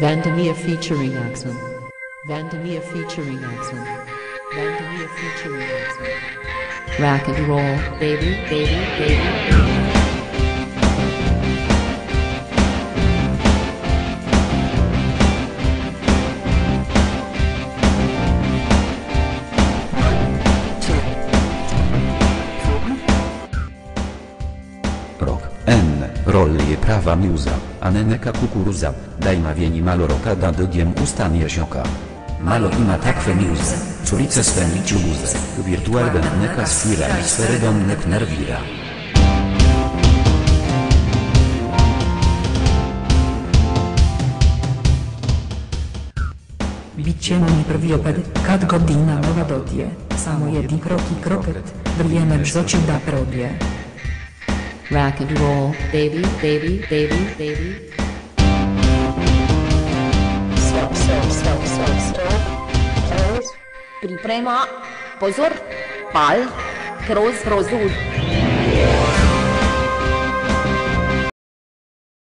VandaMia featuring Axon. VandaMia featuring Axon. VandaMia featuring Axon. Rack and roll, baby, baby, baby. Rok. N. Rollie prawa muza. Aneneka kukuruza. Dajma wieni malo roka da dygiem ustan jesioka. Malo ima takwe muze. Curice sveni ciubuze. Virtual neka sfira i sferydon nek nervira. Bicie mi prwioped, kat godina nowa dodje, samo jedni kroki kroket, wrieme brzocie da probie. Rack and roll, baby, baby, baby, baby. Stop, stop, stop, stop, stop. Pause. Priprema. Pozor. Pal. Kroz prozor.